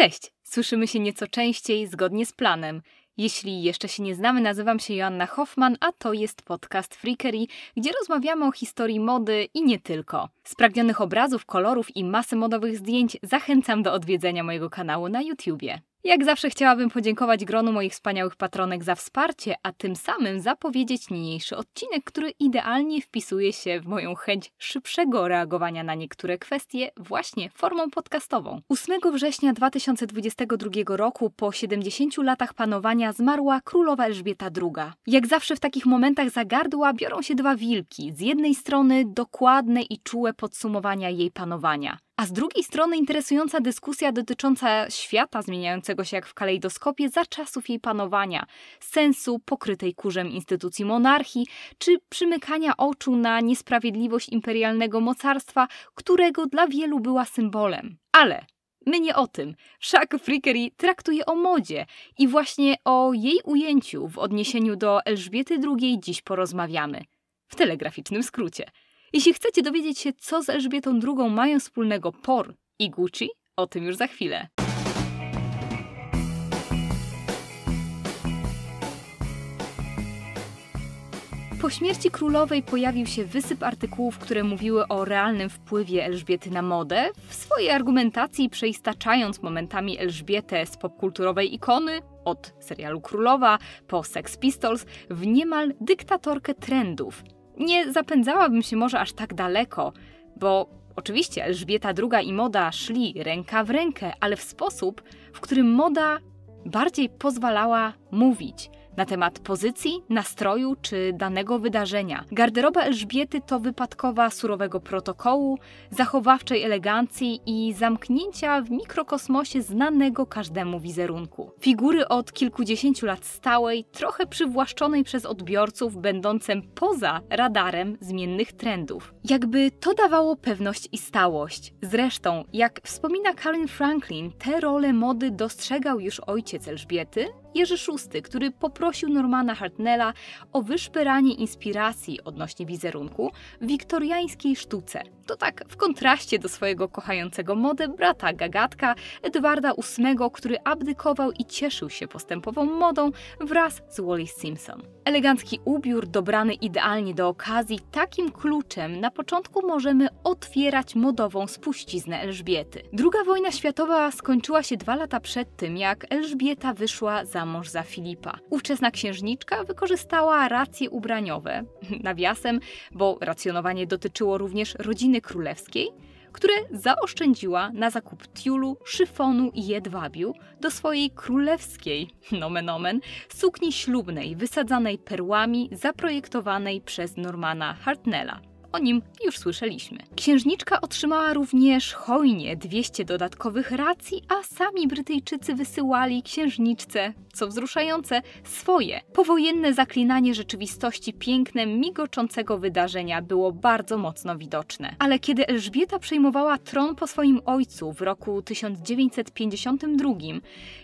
Cześć! Słyszymy się nieco częściej, zgodnie z planem. Jeśli jeszcze się nie znamy, nazywam się Joanna Hoffman, a to jest podcast Freakery, gdzie rozmawiamy o historii mody i nie tylko. Spragnionych obrazów, kolorów i masy modowych zdjęć zachęcam do odwiedzenia mojego kanału na YouTubie. Jak zawsze chciałabym podziękować gronu moich wspaniałych patronek za wsparcie, a tym samym zapowiedzieć niniejszy odcinek, który idealnie wpisuje się w moją chęć szybszego reagowania na niektóre kwestie właśnie formą podcastową. 8 września 2022 roku, po 70 latach panowania, zmarła królowa Elżbieta II. Jak zawsze w takich momentach za gardła biorą się dwa wilki. Z jednej strony dokładne i czułe podsumowania jej panowania a z drugiej strony interesująca dyskusja dotycząca świata zmieniającego się jak w kalejdoskopie za czasów jej panowania, sensu pokrytej kurzem instytucji monarchii, czy przymykania oczu na niesprawiedliwość imperialnego mocarstwa, którego dla wielu była symbolem. Ale My nie o tym. Wszak Frickery traktuje o modzie i właśnie o jej ujęciu w odniesieniu do Elżbiety II dziś porozmawiamy. W telegraficznym skrócie. Jeśli chcecie dowiedzieć się, co z Elżbietą II mają wspólnego Por i Gucci, o tym już za chwilę. Po śmierci królowej pojawił się wysyp artykułów, które mówiły o realnym wpływie Elżbiety na modę, w swojej argumentacji przeistaczając momentami Elżbietę z popkulturowej ikony, od serialu Królowa po Sex Pistols, w niemal dyktatorkę trendów, nie zapędzałabym się może aż tak daleko, bo oczywiście Elżbieta II i moda szli ręka w rękę, ale w sposób, w którym moda bardziej pozwalała mówić, na temat pozycji, nastroju czy danego wydarzenia. Garderoba Elżbiety to wypadkowa surowego protokołu, zachowawczej elegancji i zamknięcia w mikrokosmosie znanego każdemu wizerunku. Figury od kilkudziesięciu lat stałej, trochę przywłaszczonej przez odbiorców, będącym poza radarem zmiennych trendów. Jakby to dawało pewność i stałość. Zresztą, jak wspomina Karen Franklin, te role mody dostrzegał już ojciec Elżbiety, Jerzy VI, który poprosił Normana Hartnella o wyszperanie inspiracji odnośnie wizerunku w wiktoriańskiej sztuce. To tak w kontraście do swojego kochającego modę brata Gagatka, Edwarda VIII, który abdykował i cieszył się postępową modą wraz z Wallis Simpson. Elegancki ubiór dobrany idealnie do okazji, takim kluczem na początku możemy otwierać modową spuściznę Elżbiety. Druga wojna światowa skończyła się dwa lata przed tym, jak Elżbieta wyszła za mąż za Filipa. Ówczesna księżniczka wykorzystała racje ubraniowe, nawiasem, bo racjonowanie dotyczyło również rodziny królewskiej, które zaoszczędziła na zakup tiulu, szyfonu i jedwabiu do swojej królewskiej, nomen omen, sukni ślubnej wysadzanej perłami, zaprojektowanej przez Normana Hartnella. O nim już słyszeliśmy. Księżniczka otrzymała również hojnie 200 dodatkowych racji, a sami Brytyjczycy wysyłali księżniczce, co wzruszające, swoje. Powojenne zaklinanie rzeczywistości pięknem migoczącego wydarzenia było bardzo mocno widoczne. Ale kiedy Elżbieta przejmowała tron po swoim ojcu w roku 1952,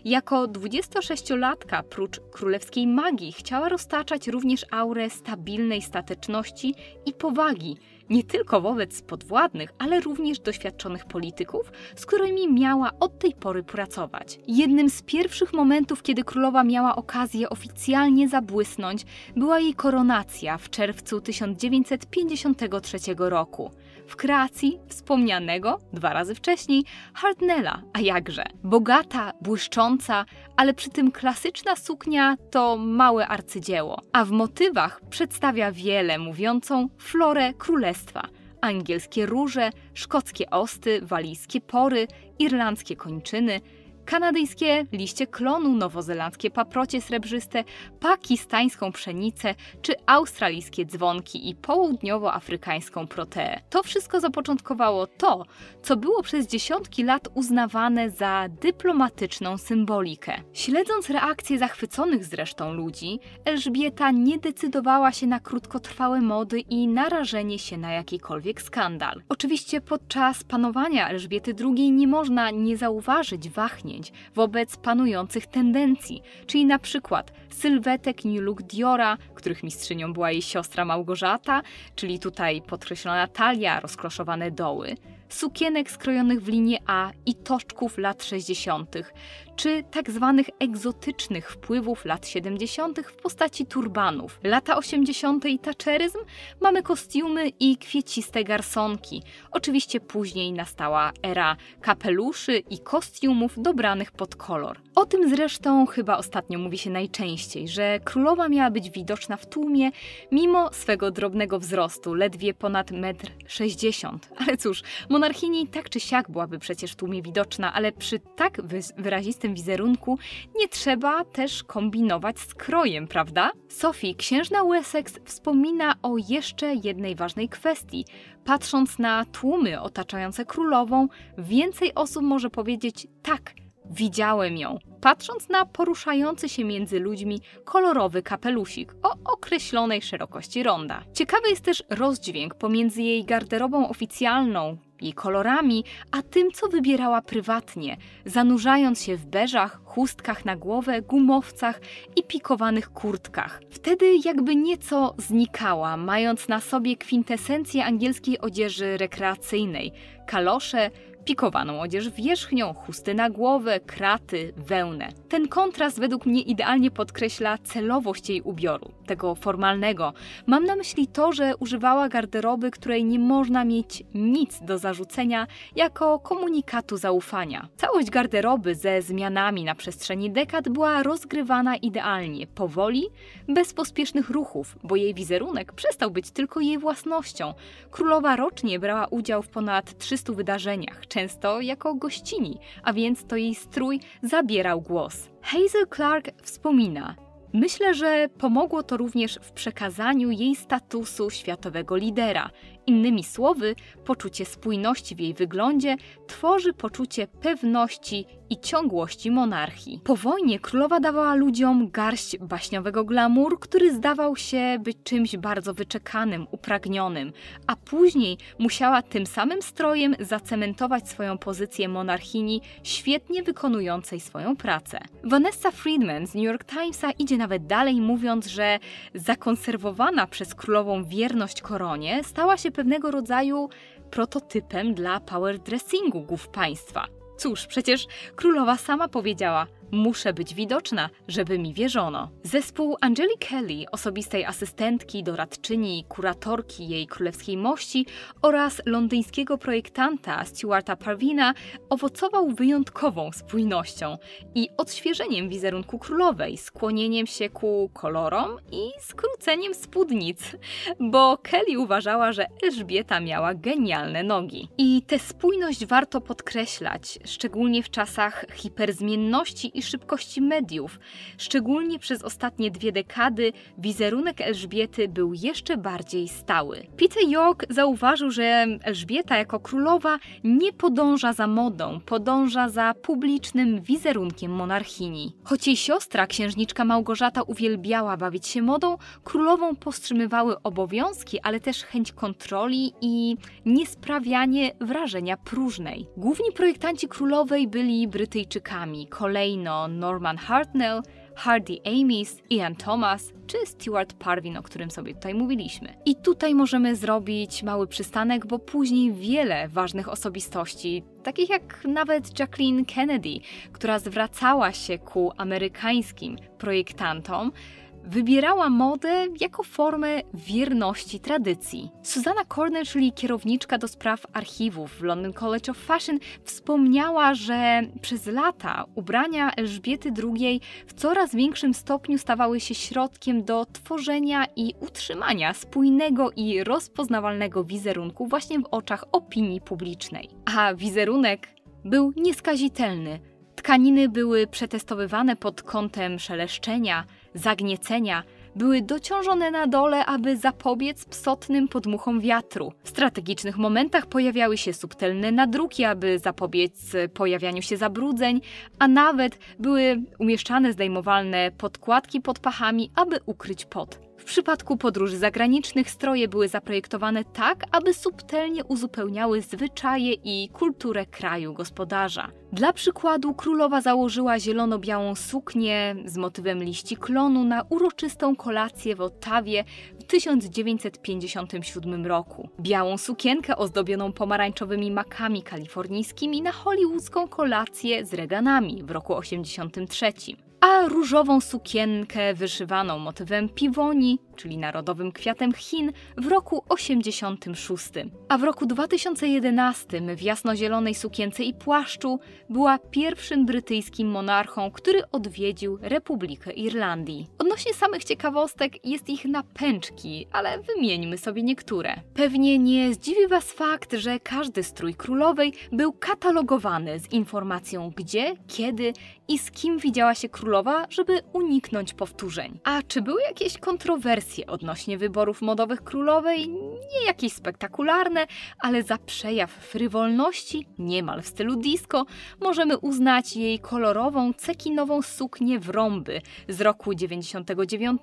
jako 26-latka prócz królewskiej magii chciała roztaczać również aurę stabilnej stateczności i powagi, nie tylko wobec podwładnych, ale również doświadczonych polityków, z którymi miała od tej pory pracować. Jednym z pierwszych momentów, kiedy królowa miała okazję oficjalnie zabłysnąć, była jej koronacja w czerwcu 1953 roku w kreacji wspomnianego dwa razy wcześniej Hartnella, a jakże. Bogata, błyszcząca, ale przy tym klasyczna suknia to małe arcydzieło, a w motywach przedstawia wiele mówiącą florę królestwa. Angielskie róże, szkockie osty, walijskie pory, irlandzkie kończyny – kanadyjskie liście klonu, nowozelandzkie paprocie srebrzyste, pakistańską pszenicę czy australijskie dzwonki i południowoafrykańską proteę. To wszystko zapoczątkowało to, co było przez dziesiątki lat uznawane za dyplomatyczną symbolikę. Śledząc reakcje zachwyconych zresztą ludzi, Elżbieta nie decydowała się na krótkotrwałe mody i narażenie się na jakikolwiek skandal. Oczywiście podczas panowania Elżbiety II nie można nie zauważyć wobec panujących tendencji, czyli na przykład sylwetek New Look Diora, których mistrzynią była jej siostra Małgorzata, czyli tutaj podkreślona talia, rozkloszowane doły, sukienek skrojonych w linie A i toczków lat 60., czy tak zwanych egzotycznych wpływów lat 70. w postaci turbanów. Lata 80. i taczeryzm mamy kostiumy i kwieciste garsonki. Oczywiście później nastała era kapeluszy i kostiumów dobranych pod kolor. O tym zresztą chyba ostatnio mówi się najczęściej, że królowa miała być widoczna w tłumie mimo swego drobnego wzrostu, ledwie ponad 1,60 m. Ale cóż, monarchini tak czy siak byłaby przecież w tłumie widoczna, ale przy tak wyrazistym wizerunku nie trzeba też kombinować z krojem, prawda? Sophie, księżna Wessex, wspomina o jeszcze jednej ważnej kwestii. Patrząc na tłumy otaczające królową, więcej osób może powiedzieć tak, widziałem ją. Patrząc na poruszający się między ludźmi kolorowy kapelusik o określonej szerokości ronda. Ciekawy jest też rozdźwięk pomiędzy jej garderobą oficjalną, i kolorami, a tym, co wybierała prywatnie, zanurzając się w beżach, chustkach na głowę, gumowcach i pikowanych kurtkach. Wtedy jakby nieco znikała, mając na sobie kwintesencję angielskiej odzieży rekreacyjnej, kalosze, pikowaną odzież wierzchnią, chusty na głowę, kraty, wełnę. Ten kontrast według mnie idealnie podkreśla celowość jej ubioru, tego formalnego. Mam na myśli to, że używała garderoby, której nie można mieć nic do zarzucenia jako komunikatu zaufania. Całość garderoby ze zmianami na przestrzeni dekad była rozgrywana idealnie, powoli, bez pospiesznych ruchów, bo jej wizerunek przestał być tylko jej własnością. Królowa rocznie brała udział w ponad 300 wydarzeniach, często jako gościni, a więc to jej strój zabierał głos. Hazel Clark wspomina, Myślę, że pomogło to również w przekazaniu jej statusu światowego lidera. Innymi słowy, poczucie spójności w jej wyglądzie tworzy poczucie pewności i ciągłości monarchii. Po wojnie królowa dawała ludziom garść baśniowego glamour, który zdawał się być czymś bardzo wyczekanym, upragnionym, a później musiała tym samym strojem zacementować swoją pozycję monarchini, świetnie wykonującej swoją pracę. Vanessa Friedman z New York Timesa idzie nawet dalej, mówiąc, że zakonserwowana przez królową wierność koronie stała się pewnego rodzaju prototypem dla power dressingu głów państwa. Cóż, przecież królowa sama powiedziała: Muszę być widoczna, żeby mi wierzono. Zespół Angeli Kelly, osobistej asystentki, doradczyni, kuratorki jej królewskiej mości oraz londyńskiego projektanta Stuarta Parvina owocował wyjątkową spójnością i odświeżeniem wizerunku królowej, skłonieniem się ku kolorom i skróceniem spódnic, bo Kelly uważała, że Elżbieta miała genialne nogi. I tę spójność warto podkreślać, szczególnie w czasach hiperzmienności i szybkości mediów. Szczególnie przez ostatnie dwie dekady wizerunek Elżbiety był jeszcze bardziej stały. Peter York zauważył, że Elżbieta jako królowa nie podąża za modą, podąża za publicznym wizerunkiem monarchini. Choć jej siostra, księżniczka Małgorzata, uwielbiała bawić się modą, królową powstrzymywały obowiązki, ale też chęć kontroli i niesprawianie wrażenia próżnej. Główni projektanci królowej byli Brytyjczykami, kolejno Norman Hartnell, Hardy Amis, Ian Thomas czy Stuart Parvin, o którym sobie tutaj mówiliśmy. I tutaj możemy zrobić mały przystanek, bo później wiele ważnych osobistości, takich jak nawet Jacqueline Kennedy, która zwracała się ku amerykańskim projektantom, wybierała modę jako formę wierności tradycji. Susanna Corner, czyli kierowniczka do spraw archiwów w London College of Fashion, wspomniała, że przez lata ubrania Elżbiety II w coraz większym stopniu stawały się środkiem do tworzenia i utrzymania spójnego i rozpoznawalnego wizerunku właśnie w oczach opinii publicznej. A wizerunek był nieskazitelny. Tkaniny były przetestowywane pod kątem szeleszczenia, zagniecenia były dociążone na dole, aby zapobiec psotnym podmuchom wiatru. W strategicznych momentach pojawiały się subtelne nadruki, aby zapobiec pojawianiu się zabrudzeń, a nawet były umieszczane zdejmowalne podkładki pod pachami, aby ukryć pot. W przypadku podróży zagranicznych stroje były zaprojektowane tak, aby subtelnie uzupełniały zwyczaje i kulturę kraju gospodarza. Dla przykładu królowa założyła zielono-białą suknię z motywem liści klonu na uroczystą kolację w Ottawie w 1957 roku. Białą sukienkę ozdobioną pomarańczowymi makami kalifornijskimi na hollywoodzką kolację z Reganami w roku 1983 a różową sukienkę wyszywaną motywem piwoni, czyli narodowym kwiatem Chin, w roku 86. A w roku 2011 w jasnozielonej sukience i płaszczu była pierwszym brytyjskim monarchą, który odwiedził Republikę Irlandii. Odnośnie samych ciekawostek jest ich na pęczki, ale wymieńmy sobie niektóre. Pewnie nie zdziwi Was fakt, że każdy strój królowej był katalogowany z informacją gdzie, kiedy i z kim widziała się królowa, żeby uniknąć powtórzeń. A czy były jakieś kontrowersje odnośnie wyborów modowych królowej? Nie jakieś spektakularne, ale za przejaw frywolności, niemal w stylu disco, możemy uznać jej kolorową, cekinową suknię w rąby z roku 99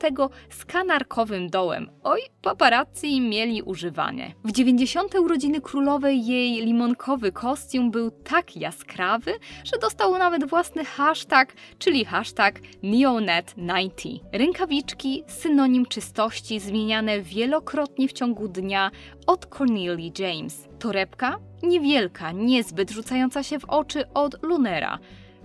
z kanarkowym dołem. Oj, paparazzi mieli używanie. W 90. urodziny królowej jej limonkowy kostium był tak jaskrawy, że dostał nawet własny hashtag, czyli hashtag Neonet90. Rękawiczki, synonim czystości, zmieniane wielokrotnie w ciągu dnia od Cornelia James. Torebka? Niewielka, niezbyt rzucająca się w oczy od Lunera.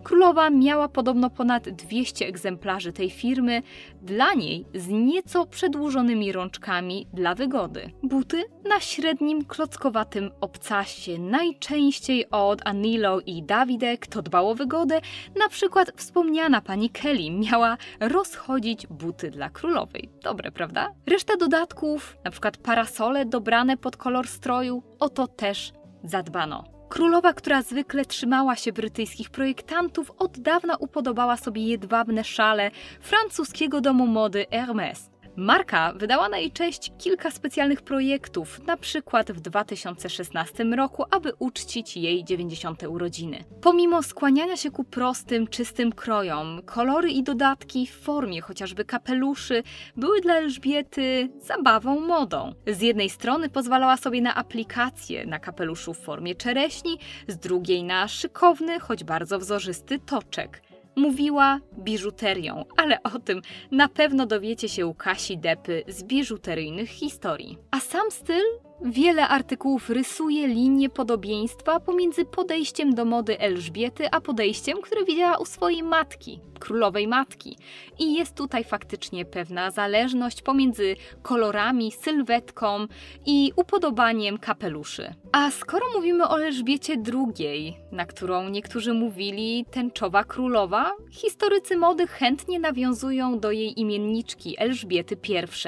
Królowa miała podobno ponad 200 egzemplarzy tej firmy, dla niej z nieco przedłużonymi rączkami dla wygody. Buty na średnim, klockowatym obcasie, najczęściej od Anilo i Dawidek, to dbał o wygodę, na przykład wspomniana pani Kelly miała rozchodzić buty dla królowej. Dobre, prawda? Reszta dodatków, na przykład parasole dobrane pod kolor stroju, o to też zadbano. Królowa, która zwykle trzymała się brytyjskich projektantów, od dawna upodobała sobie jedwabne szale francuskiego domu mody Hermès. Marka wydała na jej cześć kilka specjalnych projektów, na przykład w 2016 roku, aby uczcić jej 90. urodziny. Pomimo skłaniania się ku prostym, czystym krojom, kolory i dodatki w formie chociażby kapeluszy były dla Elżbiety zabawą modą. Z jednej strony pozwalała sobie na aplikację na kapeluszu w formie czereśni, z drugiej na szykowny, choć bardzo wzorzysty toczek mówiła biżuterią, ale o tym na pewno dowiecie się u Kasi Depy z biżuteryjnych historii. A sam styl Wiele artykułów rysuje linię podobieństwa pomiędzy podejściem do mody Elżbiety, a podejściem, które widziała u swojej matki, królowej matki. I jest tutaj faktycznie pewna zależność pomiędzy kolorami, sylwetką i upodobaniem kapeluszy. A skoro mówimy o Elżbiecie II, na którą niektórzy mówili tęczowa królowa, historycy mody chętnie nawiązują do jej imienniczki Elżbiety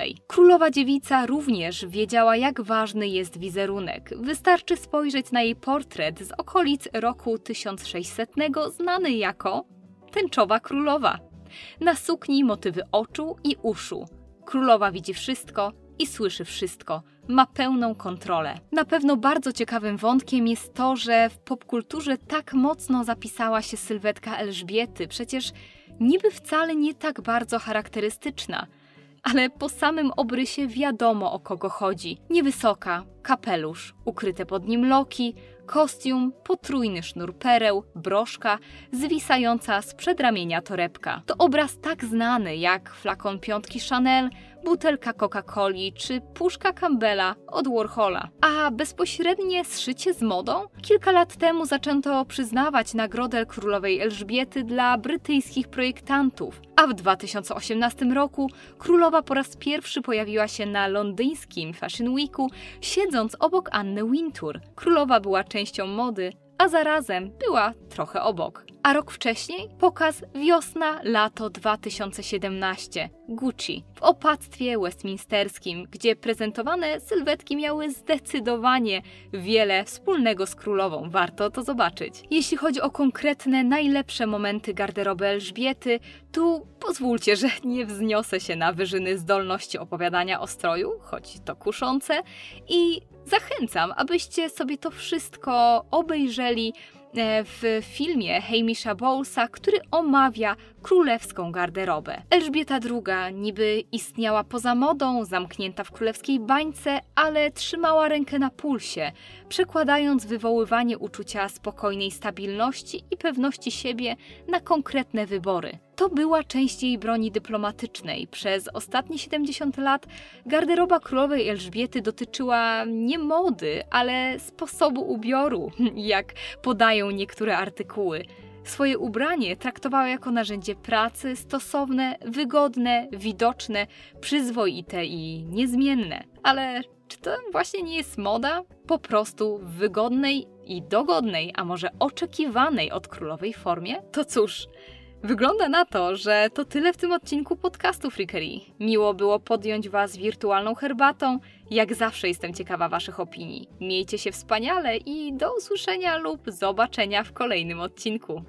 I. Królowa dziewica również wiedziała, jak ważny ważny jest wizerunek. Wystarczy spojrzeć na jej portret z okolic roku 1600, znany jako tęczowa królowa. Na sukni motywy oczu i uszu. Królowa widzi wszystko i słyszy wszystko, ma pełną kontrolę. Na pewno bardzo ciekawym wątkiem jest to, że w popkulturze tak mocno zapisała się sylwetka Elżbiety, przecież niby wcale nie tak bardzo charakterystyczna – ale po samym obrysie wiadomo o kogo chodzi. Niewysoka, kapelusz, ukryte pod nim loki, kostium, potrójny sznur pereł, broszka, zwisająca z przedramienia torebka. To obraz tak znany jak flakon piątki Chanel, butelka Coca-Coli czy puszka Campbella od Warhola. A bezpośrednie zszycie z modą? Kilka lat temu zaczęto przyznawać nagrodę królowej Elżbiety dla brytyjskich projektantów, a w 2018 roku królowa po raz pierwszy pojawiła się na londyńskim Fashion Weeku, siedząc obok Anny Wintour. Królowa była częścią mody, a zarazem była trochę obok. A rok wcześniej pokaz wiosna-lato 2017 Gucci w opactwie westminsterskim, gdzie prezentowane sylwetki miały zdecydowanie wiele wspólnego z królową. Warto to zobaczyć. Jeśli chodzi o konkretne, najlepsze momenty garderoby Elżbiety, tu pozwólcie, że nie wzniosę się na wyżyny zdolności opowiadania o stroju, choć to kuszące, i zachęcam, abyście sobie to wszystko obejrzeli w filmie Hamisha Bowlesa, który omawia królewską garderobę. Elżbieta II niby istniała poza modą, zamknięta w królewskiej bańce, ale trzymała rękę na pulsie, przekładając wywoływanie uczucia spokojnej stabilności i pewności siebie na konkretne wybory. To była część jej broni dyplomatycznej. Przez ostatnie 70 lat garderoba królowej Elżbiety dotyczyła nie mody, ale sposobu ubioru, jak podają niektóre artykuły. Swoje ubranie traktowała jako narzędzie pracy stosowne, wygodne, widoczne, przyzwoite i niezmienne. Ale czy to właśnie nie jest moda? Po prostu w wygodnej i dogodnej, a może oczekiwanej od królowej formie? To cóż, Wygląda na to, że to tyle w tym odcinku podcastu Freakery. Miło było podjąć Was wirtualną herbatą. Jak zawsze jestem ciekawa Waszych opinii. Miejcie się wspaniale i do usłyszenia lub zobaczenia w kolejnym odcinku.